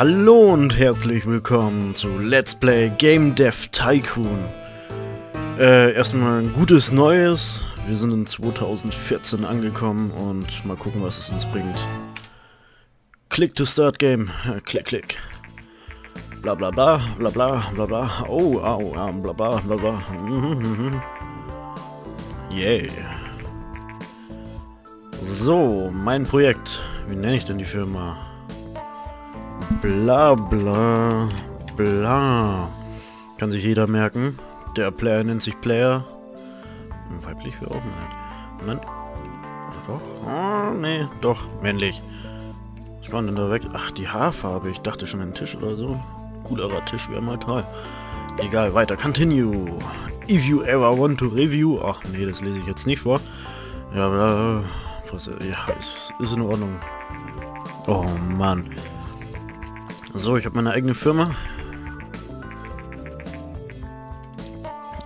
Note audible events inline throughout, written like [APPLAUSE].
Hallo und herzlich willkommen zu Let's Play Game Dev Tycoon. Äh, erstmal ein gutes Neues. Wir sind in 2014 angekommen und mal gucken, was es uns bringt. Click to start game. [LAUGHS] Klick, klick. Bla bla bla, bla bla, bla bla. Oh, au, au, bla bla, bla bla. Yeah. So, mein Projekt. Wie nenne ich denn die Firma? Bla bla bla. Kann sich jeder merken. Der Player nennt sich Player. Weiblich wäre auch nett. Moment. Doch? Oh, nee, doch, männlich. Was war denn da weg? Ach, die Haarfarbe. Ich dachte schon ein Tisch oder so. Coolerer Tisch wäre mal toll. Egal, weiter. Continue. If you ever want to review... Ach nee, das lese ich jetzt nicht vor. Ja, bla, ja, ist, ist in Ordnung. Oh Mann. So, ich habe meine eigene Firma.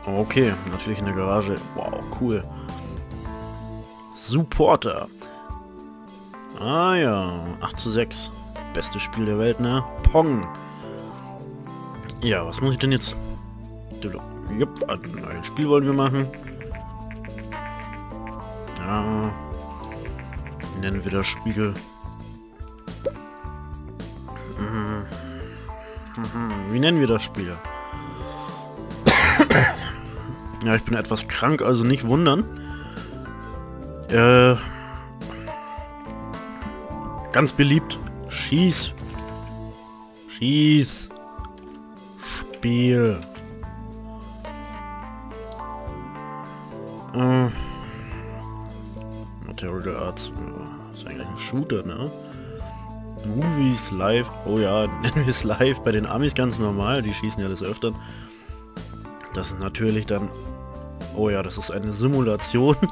Okay, natürlich in der Garage. Wow, cool. Supporter. Ah ja, 8 zu 6. Bestes Spiel der Welt, ne? Pong. Ja, was muss ich denn jetzt? Jupp, ein Spiel wollen wir machen. Ja. Nennen wir das Spiel? Wie nennen wir das Spiel? ja, ich bin etwas krank, also nicht wundern. Äh, ganz beliebt. Schieß. Schieß. Spiel. Äh, Material Arts. Ist eigentlich ein Shooter, ne? Movies live. Oh ja, [LAUGHS] es live. Bei den Amis ganz normal. Die schießen ja des Öfteren. Das ist natürlich dann... Oh ja, das ist eine Simulation. [LAUGHS]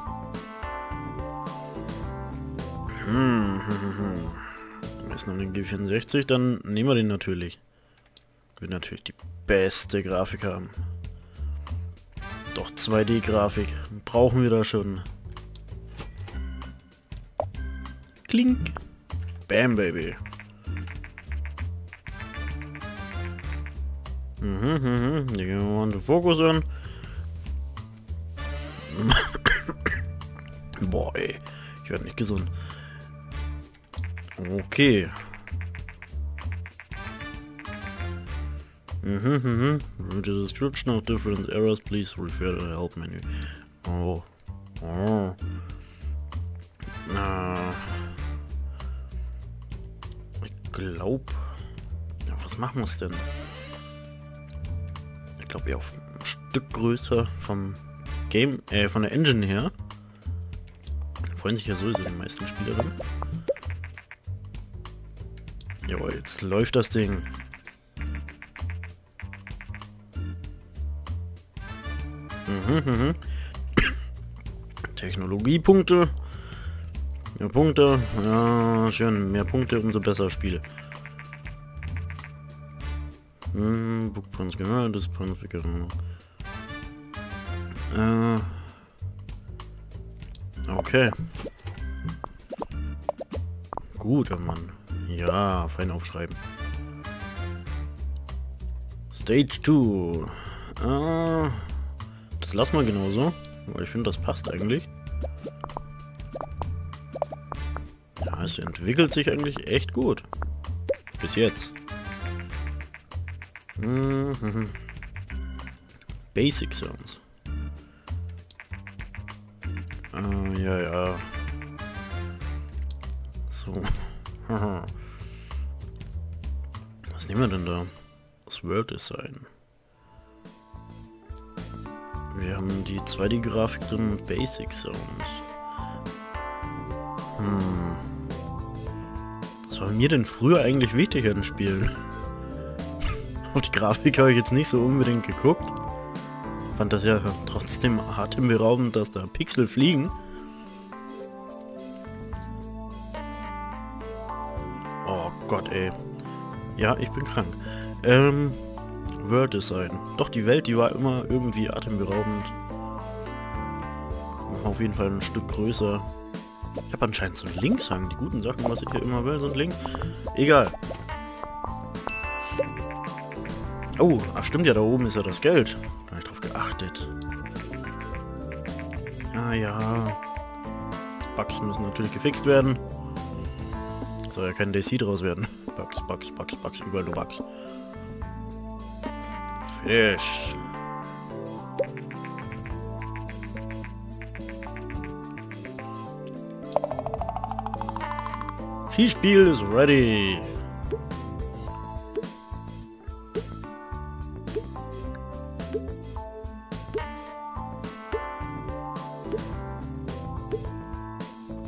[LAUGHS] hm, hm, hm, hm. Ist noch den G64, dann nehmen wir den natürlich. Wird natürlich die beste Grafik haben. Doch 2D-Grafik. Brauchen wir da schon. Klink. Bam, Baby. Mhm, mhm, die gehen wir mal den Fokus an. [COUGHS] Boah, ey. Ich werde nicht gesund. Okay. Mhm, mhm. With the description of different errors, please refer to the help menu. Oh. Oh. Na. Glaube... Ja, was machen wir es denn? Ich glaube ja auf ein Stück größer vom Game, äh, von der Engine her. Da freuen sich ja sowieso die meisten Spielerinnen. Jawohl, jetzt läuft das Ding. Mhm, mhm. [COUGHS] Technologiepunkte. Mehr Punkte. Ja, schön. Mehr Punkte, umso besser Spiele. Hm, Bookpoints, genau. Das Points, genau. Äh. Okay. Guter Mann. Ja, fein aufschreiben. Stage 2. Ah. Das lassen wir genauso. Weil ich finde, das passt eigentlich. Ja, es entwickelt sich eigentlich echt gut. Bis jetzt. Mhm. Basic Sounds. Äh, ja, ja. So. [LAUGHS] Was nehmen wir denn da? Das World Design. Wir haben die 2D-Grafik drin Basic Sounds. Hm. Was war mir denn früher eigentlich wichtig an Spielen? [LAUGHS] Auf die Grafik habe ich jetzt nicht so unbedingt geguckt. Fand das ja trotzdem atemberaubend, dass da Pixel fliegen. Oh Gott, ey. Ja, ich bin krank. Ähm, World Design. Doch, die Welt, die war immer irgendwie atemberaubend. Auf jeden Fall ein Stück größer. Ich habe anscheinend so einen Linkshang. Die guten Sachen, was ich hier immer will, sind links. Egal. Oh, ach stimmt ja, da oben ist ja das Geld. Gar nicht drauf geachtet. Ah ja. Bugs müssen natürlich gefixt werden. Soll ja kein DC draus werden. Bugs, Bugs, Bugs, Bugs, überall nur Bugs. Fisch. Skispiel ist ready.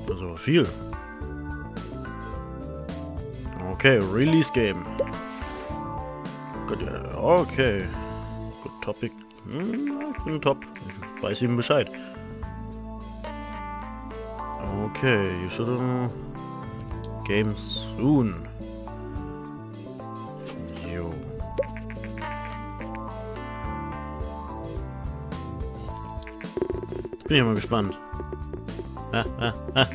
Also viel. Okay, Release Game. Okay. Good Topic. Hm, ich bin top. Ich weiß ihm Bescheid. Okay, you should have game soon. Jo. Jetzt bin ich mal gespannt. Ah, ah, ah.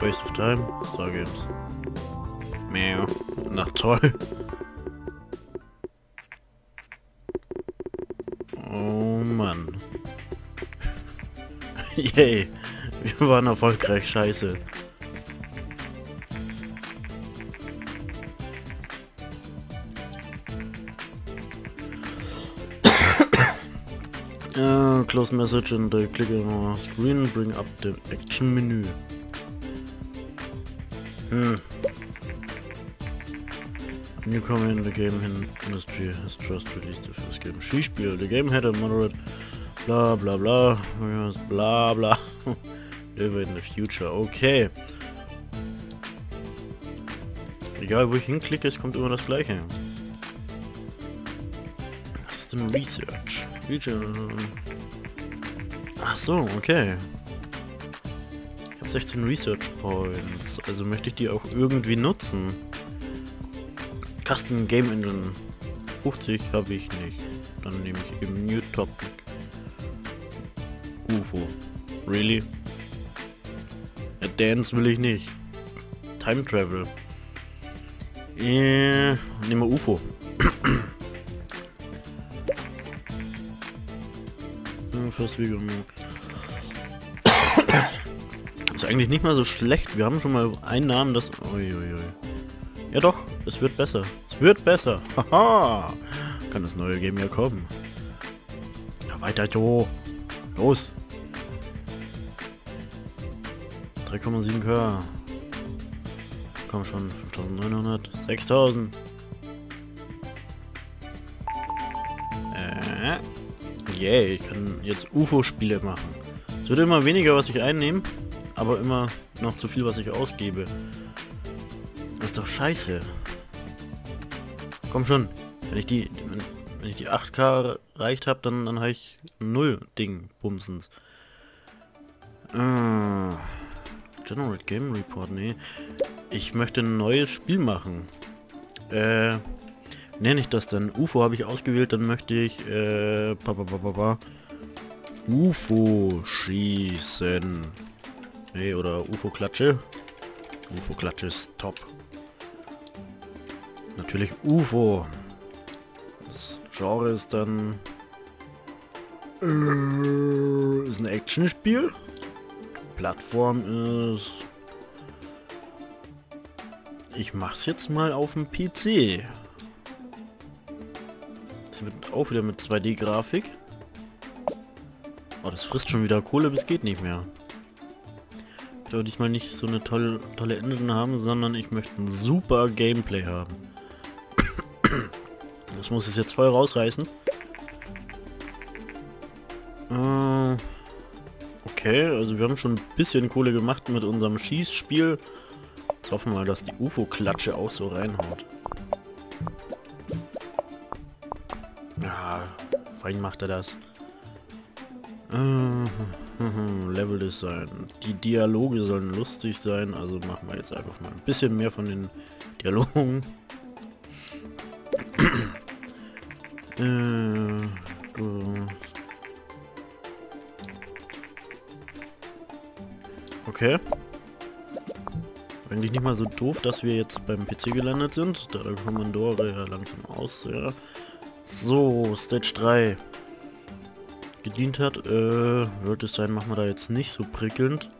Waste of time, Star Games. Meow. Na toll. Oh Mann. [LAUGHS] Yay. Wir waren erfolgreich, scheiße. Close message and uh, click on screen, bring up the action menu. Hmm. Newcomer in the game industry has just released the first game. Skispiel. The game had a moderate bla bla bla bla bla [LAUGHS] live in the future. Okay. Egal wo ich hinklicke, es kommt immer das gleiche. Was ist denn Research? Region. Ach so, okay. Ich habe 16 Research Points, also möchte ich die auch irgendwie nutzen. Custom Game Engine. 50 habe ich nicht. Dann nehme ich eben New Topic. UFO. Really? Dance will ich nicht. Time Travel. Äh, nehmen wir UFO. First Week Ist eigentlich nicht mal so schlecht. Wir haben schon mal einen Namen, das... Uiuiui. Ja doch, es wird besser. Es wird besser. Haha. Kann das neue Game ja kommen. Ja, weiter, Jo. Los. 3,7k. Komm schon, 5900, 6000. Äh. Yay, ich kann jetzt UFO-Spiele machen. Es wird immer weniger, was ich einnehme, aber immer noch zu viel, was ich ausgebe. Das ist doch scheiße. Komm schon, wenn ich die, wenn ich die 8k erreicht habe, dann, dann habe ich null Ding, bumsens. Äh. Generate Game Report, nee. Ich möchte ein neues Spiel machen. Äh, nenne ich das dann? UFO habe ich ausgewählt, dann möchte ich, äh, pa, pa, pa, UFO schießen. Nee, oder UFO-Klatsche. UFO-Klatsche ist top. Natürlich UFO. Das Genre ist dann... Äh, ist ein Actionspiel. Plattform ist... Ich mach's jetzt mal auf dem PC. Wird auch wieder mit 2D-Grafik. Oh, das frisst schon wieder Kohle bis geht nicht mehr. Ich will diesmal nicht so eine tolle, tolle Engine haben, sondern ich möchte ein super Gameplay haben. [COUGHS] Das muss es jetzt voll rausreißen. Äh... Okay, also wir haben schon ein bisschen Kohle gemacht mit unserem Schießspiel. Jetzt hoffen wir mal, dass die UFO-Klatsche auch so reinhaut. Fein macht er das. [LAUGHS] Level Design. Die Dialoge sollen lustig sein, also machen wir jetzt einfach mal ein bisschen mehr von den Dialogen. [COUGHS] äh. Okay. Eigentlich nicht mal so doof, dass wir jetzt beim PC gelandet sind, da der Kommandore ja langsam aus, ja. So, Stage 3. Gedient hat, äh, wird es sein, machen wir da jetzt nicht so prickelnd.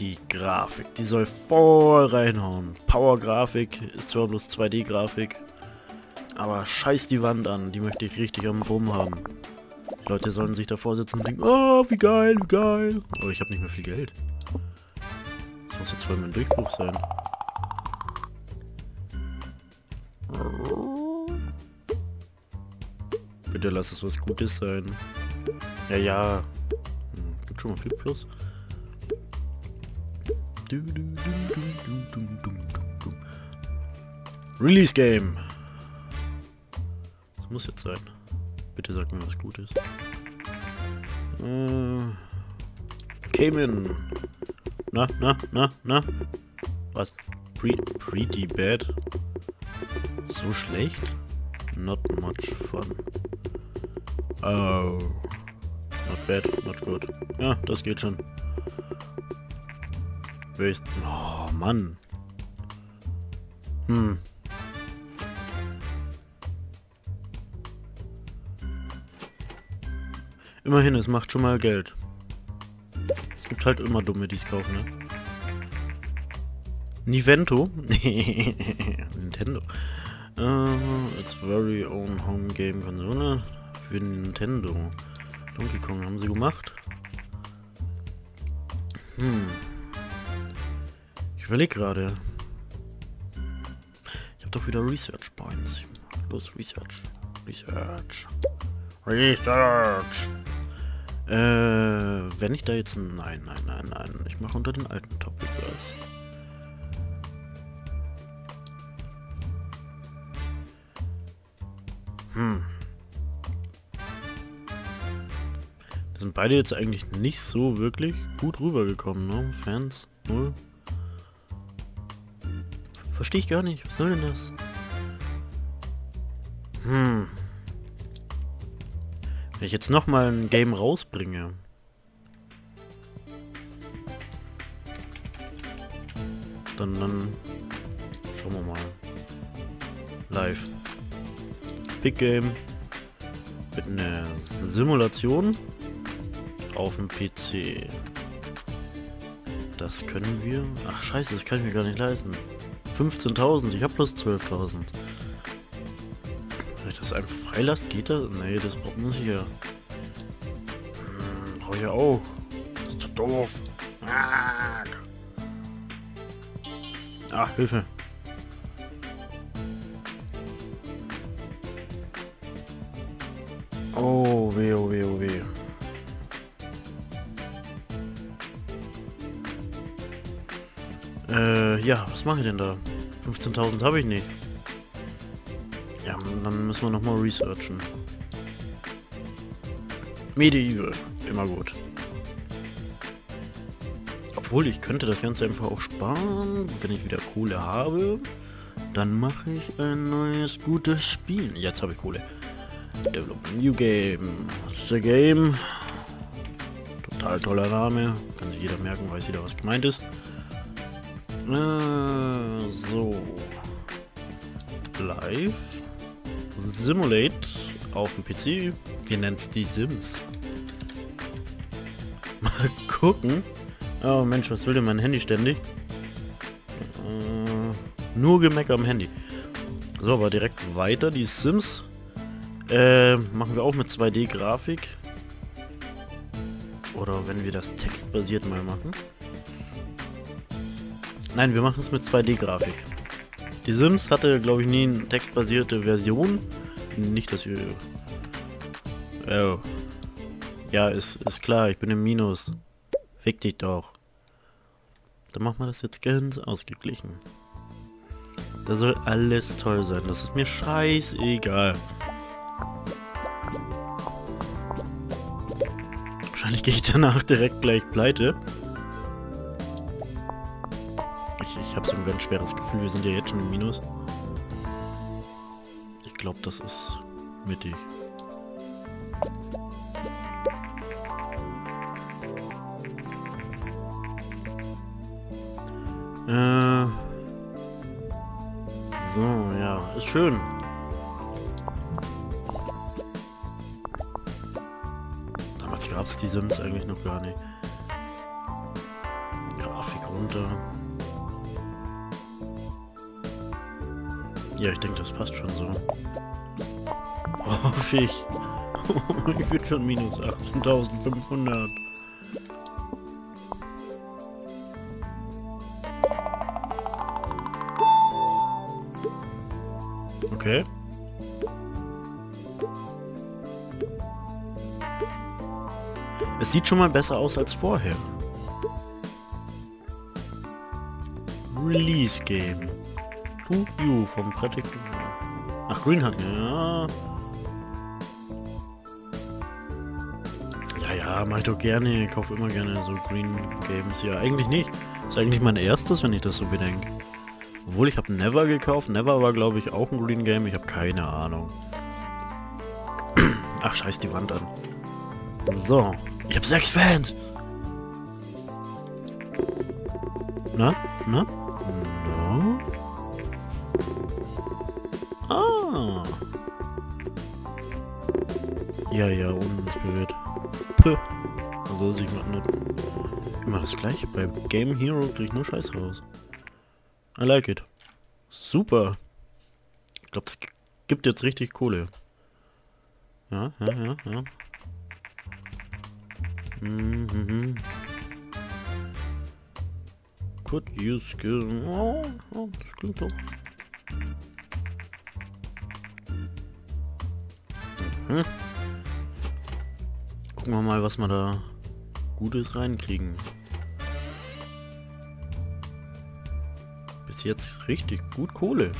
Die Grafik, die soll voll reinhauen. Power-Grafik ist zwar bloß 2D-Grafik, aber scheiß die Wand an, die möchte ich richtig am Bumm haben. Die Leute sollen sich davor sitzen und denken, oh, wie geil, wie geil. Aber ich habe nicht mehr viel Geld. Das muss jetzt voll mein Durchbruch sein. Bitte lass es was Gutes sein. Ja, ja. Hm, gibt schon mal viel Plus. Release Game. Das muss jetzt sein. Bitte sag mir was Gutes. Äh, Cayman. Na, na, na, na. Was? Pre pretty bad. So schlecht? Not much fun. Oh. Not bad, not good. Ja, das geht schon. Ist... Oh, Mann. Hm. Immerhin, es macht schon mal Geld. Es gibt halt immer Dumme, die es kaufen, ne? Nivento? Nintendo. [LAUGHS] Uh, it's very own home game Konsole für Nintendo. Donkey Kong haben sie gemacht. Hm. Ich überlege gerade. Ich habe doch wieder Research Points. Los, Research. Research. Research. Äh, wenn ich da jetzt... Nein, nein, nein, nein. Ich mache unter den alten Topic was. Hm. Beide jetzt eigentlich nicht so wirklich gut rübergekommen, ne? Fans, null. Verstehe ich gar nicht. Was soll denn das? Hm. Wenn ich jetzt nochmal ein Game rausbringe. Dann, dann schauen wir mal. Live. Big Game. Mit einer Simulation auf dem PC. Das können wir... Ach scheiße, das kann ich mir gar nicht leisten. 15.000, ich habe plus 12.000. Wenn ich das einfach freilasse, geht das? Nee, das braucht man sicher. Hm, brauche ich ja auch. Das ist zu doof. Ah, Hilfe. Oh, weh, oh, weh, oh, weh. Äh, ja, was mache ich denn da? 15.000 habe ich nicht. Ja, dann müssen wir nochmal researchen. Medieval, immer gut. Obwohl, ich könnte das Ganze einfach auch sparen, wenn ich wieder Kohle habe. Dann mache ich ein neues, gutes Spiel. Jetzt habe ich Kohle. Develop New Game. The Game. Total toller Name. Kann sich jeder merken, weiß jeder, was gemeint ist. Äh, so. Live. Simulate auf dem PC. Wir nennen es die Sims. [LAUGHS] Mal gucken. Oh Mensch, was will denn mein Handy ständig? Äh, nur Gemecker am Handy. So, aber direkt weiter. Die Sims äh, machen wir auch mit 2D-Grafik. Oder wenn wir das textbasiert mal machen. Nein, wir machen es mit 2D-Grafik. Die Sims hatte, glaube ich, nie eine textbasierte Version. Nicht, dass ihr... Oh. Ja, ist, ist klar, ich bin im Minus. Fick dich doch. Dann machen wir das jetzt ganz ausgeglichen. Da soll alles toll sein. Das ist mir scheißegal. Wahrscheinlich gehe ich danach direkt gleich pleite. Ich habe so ein ganz schweres Gefühl, wir sind ja jetzt schon im Minus. Ich glaube, das ist mittig. Äh. So, ja, ist schön. Damals gab es die Sims eigentlich noch gar nicht. Grafik runter. Ja, ich denke, das passt schon so. Hoffe ich. [LAUGHS] ich bin schon minus 18.500. Okay. Es sieht schon mal besser aus als vorher. Release Game. To You vom Pretty Ach, Green hat ja. Ja, ja, mach ich doch gerne. Ich kaufe immer gerne so Green Games. Ja, eigentlich nicht. Ist eigentlich mein erstes, wenn ich das so bedenke. Obwohl, ich habe Never gekauft. Never war, glaube ich, auch ein Green Game. Ich habe keine Ahnung. Ach, scheiß die Wand an. So. Ich habe sechs Fans. Na? Na? Ah. Ja, ja, uninspiriert. Puh. Also sieht man nicht. Immer das gleiche. Bei Game Hero kriege ich nur Scheiß raus. I like it. Super. Ich glaube, es gibt jetzt richtig Kohle. Ja, ja, ja, ja. Mhm. mhm. Could use skill. Oh, oh, das klingt doch. Mhm. Gucken wir mal, was wir da Gutes reinkriegen. Bis jetzt richtig gut Kohle.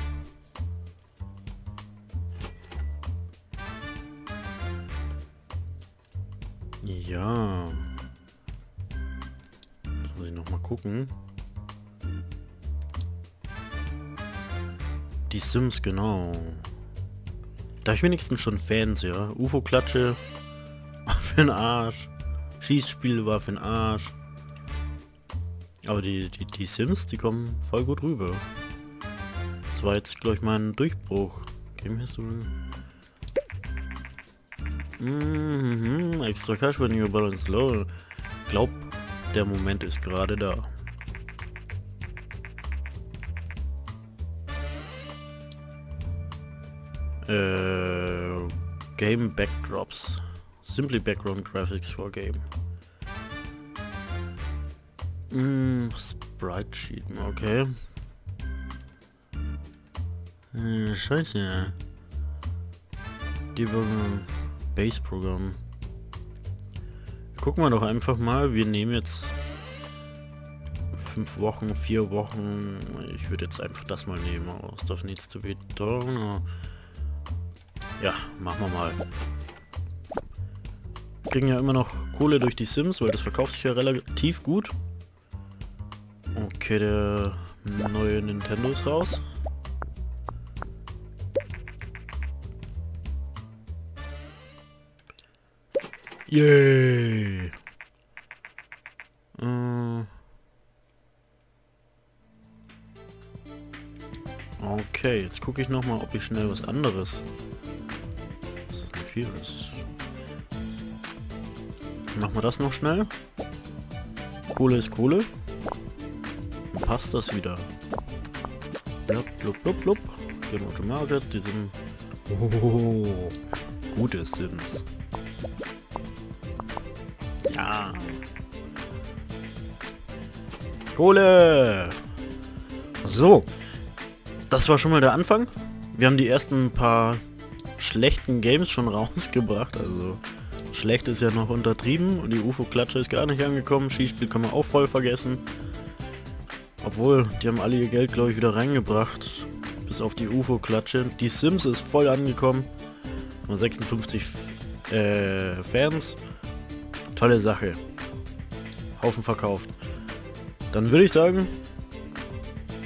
Ja. Jetzt muss ich noch mal gucken. Die Sims, genau. Da ich wenigstens schon Fans, ja. UFO-Klatsche [LAUGHS] für den Arsch. Schießspiel war für den Arsch. Aber die, die, die Sims, die kommen voll gut rüber. Das war jetzt, glaube ich, mein Durchbruch. Game History. Mhm, extra Cash when you balance low. Glaub, der Moment ist gerade da. Äh, game Backdrops. Simply Background Graphics for Game. Mm, Sprite Sheet, okay. Äh, scheiße. Debugger Base Programm. Gucken wir doch einfach mal. Wir nehmen jetzt fünf Wochen, vier Wochen. Ich würde jetzt einfach das mal nehmen. Stuff needs to be done. Ja, machen wir mal. Kriegen ja immer noch Kohle durch die Sims, weil das verkauft sich ja relativ gut. Okay, der neue Nintendo ist raus. Yay! Äh. Okay, jetzt gucke ich noch mal, ob ich schnell was anderes. Viel. Ist Machen wir das noch schnell. Kohle ist Kohle passt das wieder. Blub, blub, blub, blub. Gehen Market, die sind... Oh, gute Sims. Ja. Kohle! So. Das war schon mal der Anfang. Wir haben die ersten paar schlechten Games schon [LAUGHS] rausgebracht, also schlecht ist ja noch untertrieben und die UFO-Klatsche ist gar nicht angekommen. Skispiel kann man auch voll vergessen. Obwohl, die haben alle ihr Geld, glaube ich, wieder reingebracht. Bis auf die UFO-Klatsche. Die Sims ist voll angekommen. 56 äh, Fans. Tolle Sache. Haufen verkauft. Dann würde ich sagen,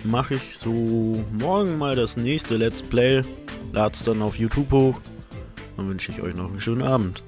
mache ich so morgen mal das nächste Let's Play. Lad's dann auf YouTube hoch. Dann wünsche ich euch noch einen schönen Abend.